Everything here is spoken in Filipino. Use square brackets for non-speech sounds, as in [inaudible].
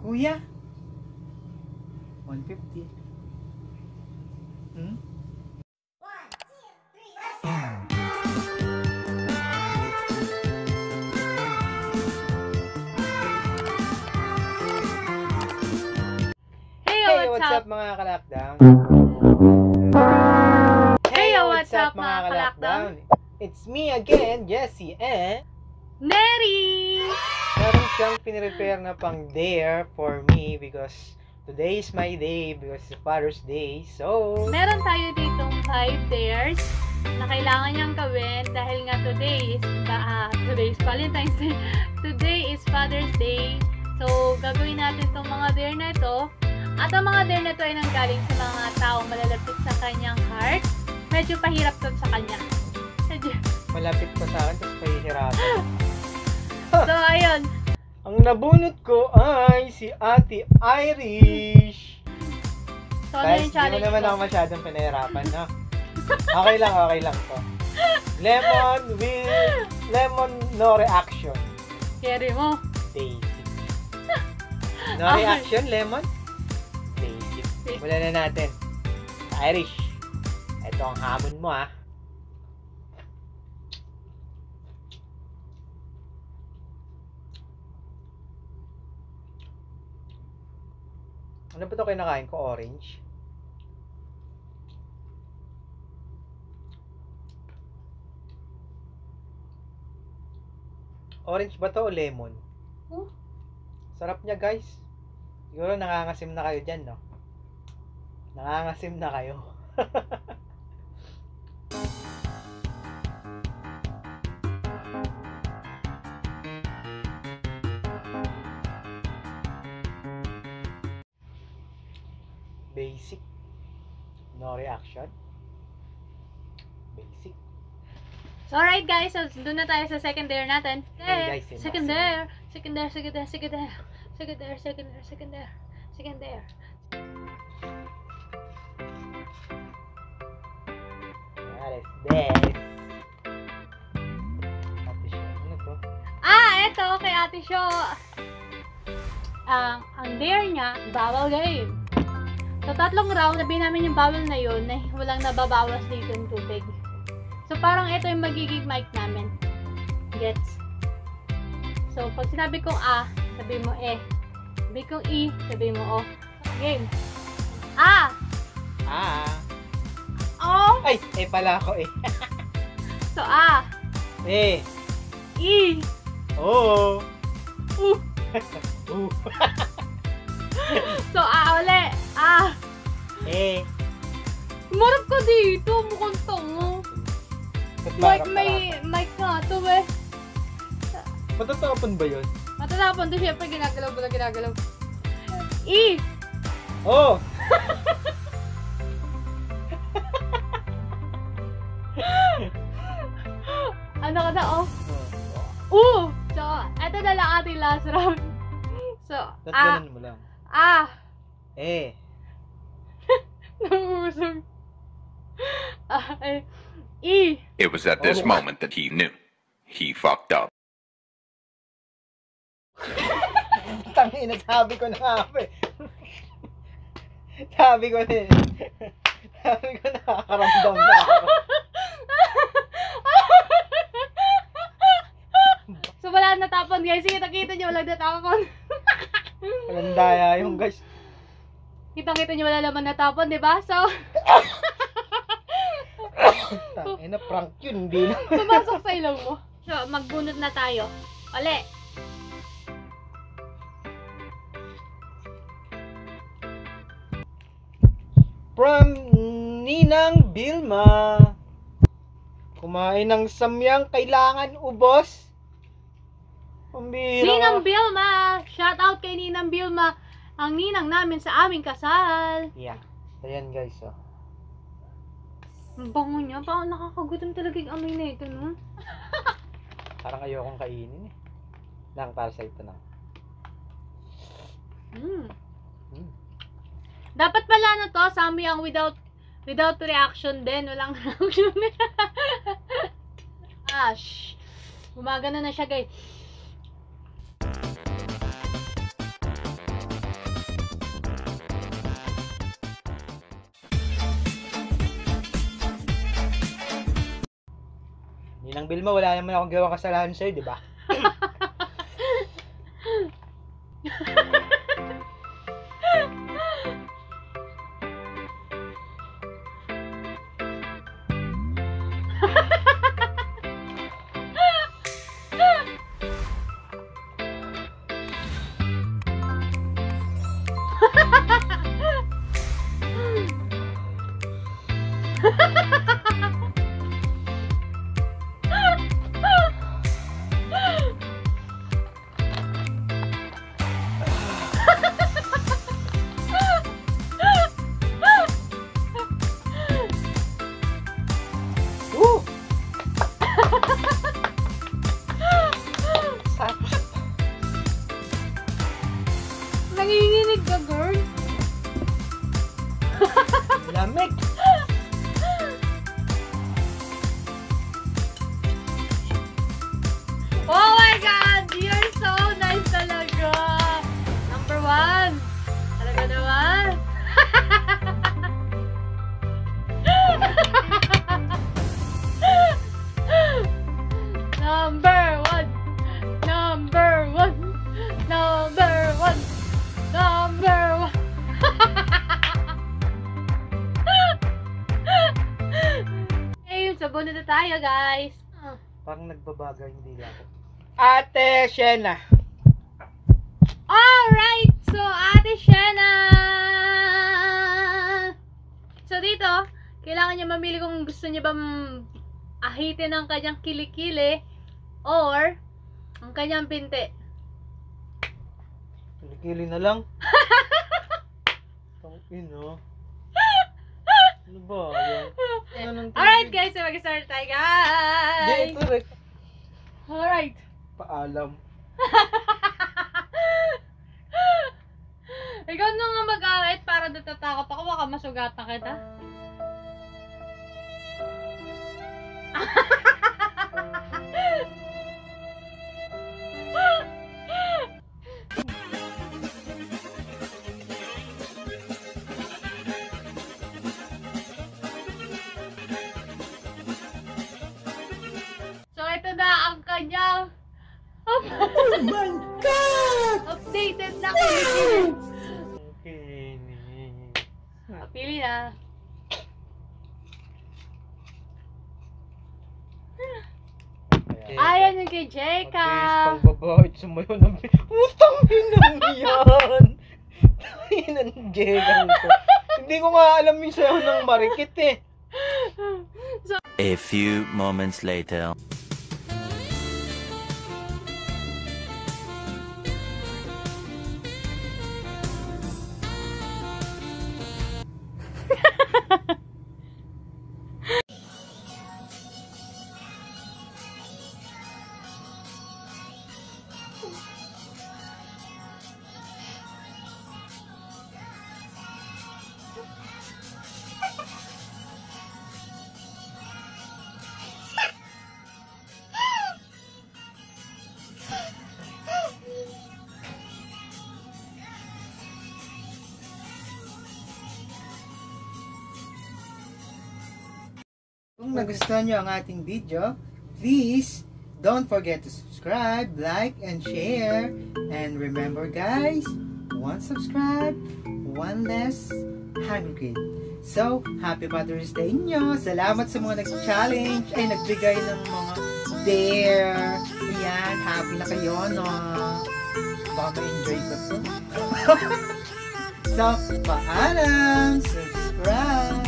Kuya? 150. Hmm? Hey, Hey, what's, up? mga kalakdown? Hey, what's up, mga kalakdown? It's me again, Jesse, and Neri! meron siyang pinrepair na pang dare for me because today is my day because it's Father's Day. So, Meron tayo ditong 5 dares na kailangan niyang gawin dahil nga today is, ah, today is Valentine's Day. [laughs] Today is Father's Day. So, gagawin natin itong mga dare na ito. At ang mga dare na ito ay nanggaling sa mga taong malalapit sa kanyang heart. Medyo pahirap to sa kanya. Medyo- malapit pa sa akin tapos pahihirapan. [laughs] So, ayun. Ang nabunot ko ay si Ate Irish. So, ano Guys, yung di mo challenge naman ko? ako masyadong pinahirapan, no? Okay lang, okay lang to. Lemon with lemon no reaction. Carry mo. Basic. [laughs] No Okay. reaction, lemon? Basic. Simulan na natin. Irish. Ito ang hamon mo, ah. Ano ba ito kinakain ko? Orange? Orange ba to o lemon? Oh. Sarap niya guys. Siguro nangangasim na kayo dyan, no? Nangangasim na kayo. [laughs] No reaction. Basic. So, alright guys, so doon na tayo sa second dare natin. Ayun, guys, second dare, second dare, second dare, second dare, second dare, second dare, second dare, second dare. What is this? Ate. Ano to? Ah, eto, kay Ate Sho. Ang, ang dare niya, bawal game. So, tatlong round, sabihin namin yung bawal na yun, na walang nababawas dito yung tubig. So, parang ito yung magiging mic namin. Gets? So, pag sinabi kong A, sabi mo E. Sabi kong E, sabi mo O. Game. A! Ah. O! Ay, eh pala ako eh. [laughs] So, A. Eh. E. Oo. U. [laughs] Uh. So, A uli. A. eh. Marap ka dito, mukhang tango. Ba't Like, parang may mic nga to eh. Matatapon ba yun? Matatapon to, syempre ginagalaw mo na ginagalaw. E! Oh! Eh. E. It was at this Oh. moment that he knew. He fucked up. [laughs] Tangina, sabi ko na nga ako eh. sabi ko na eh. sabi ko nakakaramdam na ako. so, wala natapon, guys. Sige, nakita nyo, wala natapon. Walang daya yung guys. Kitang-kita nyo, wala naman natapon, di ba? So, [laughs] Tangina, prank yun. Hindi na. [laughs] pumasok sa ilong mo. So, magbunot na tayo. Uli. From Ninang Bilma. Kumain ng samyang kailangan ubos. Pambira. Ninang Bilma! Shout out kay Ninang Bilma! Ang ninang namin sa aming kasal. Yeah. Ayan guys, oh. Ang bango niya. Parang nakakagutom talaga yung amoy na ito, no? [laughs] Parang ayokong kainin eh. Lang para sa ito na. Mm. Mm. Dapat pala na to, samyang without without reaction din. Walang reaction. [laughs] Ash. Gumagana na siya, guys. Yun ang bill mo, wala naman akong gawang kasalanan sa'yo, di ba? [laughs] ka, girl. Lamig. Sabon na tayo, guys. Ah. Parang nagbabaga yung dila ko. Ate Shena. Alright! So, Ate Shena! So, dito, kailangan niya mamili kung gusto niya ba ahitin ang kanyang kilikili or ang kanyang pinti. Kilikili na lang. [laughs] Tang ino. Ano ba? Ano Alright, guys! So, mag-start tayo, Hindi, guys! ito rin. Alright! Paalam. [laughs] Ikaw na nga mag-awit para natatakot ako. Baka masugatan kita. [laughs] Pili na. Ayan yung kay Jacob. Pang babait sumayo ng... Utang inang yan! Tangin ng Jacob ko. Hindi ko nga alam yung sayo ng marikit eh. [laughs] A few moments later. Nagustuhan nyo ang ating video, please don't forget to subscribe, like, and share. And remember guys, one subscribe, one less hungry. So, happy Father's Day nyo. Salamat sa mga nag-challenge ay nagbigay ng mga dare. Ayan, happy na kayo, no? Baka ma-enjoy ko to. [laughs] so, paalam! Subscribe!